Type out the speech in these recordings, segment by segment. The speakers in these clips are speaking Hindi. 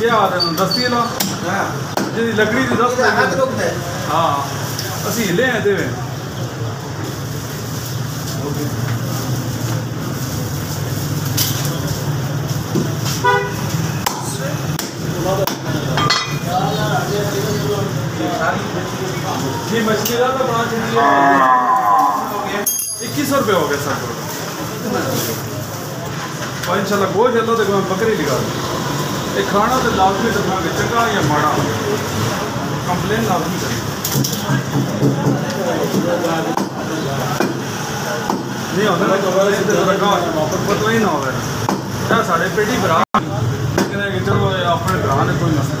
क्या आ रहे दस्ती ना जी लकड़ी की दस हाँ असं हिले हैं देवे ये मछली दाल और पाँच इंच हाँ। इक्कीस रुपये हो गया सब और इन शाला बहुत जल्द तो मैं बकरी लिखा ये खाना तो लाजमी रखना चंगा या माड़ा कंप्लेन लाजमी नहीं तो तो चलो अपने भरा ने कोई मसला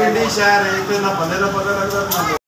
Quindi share, quindi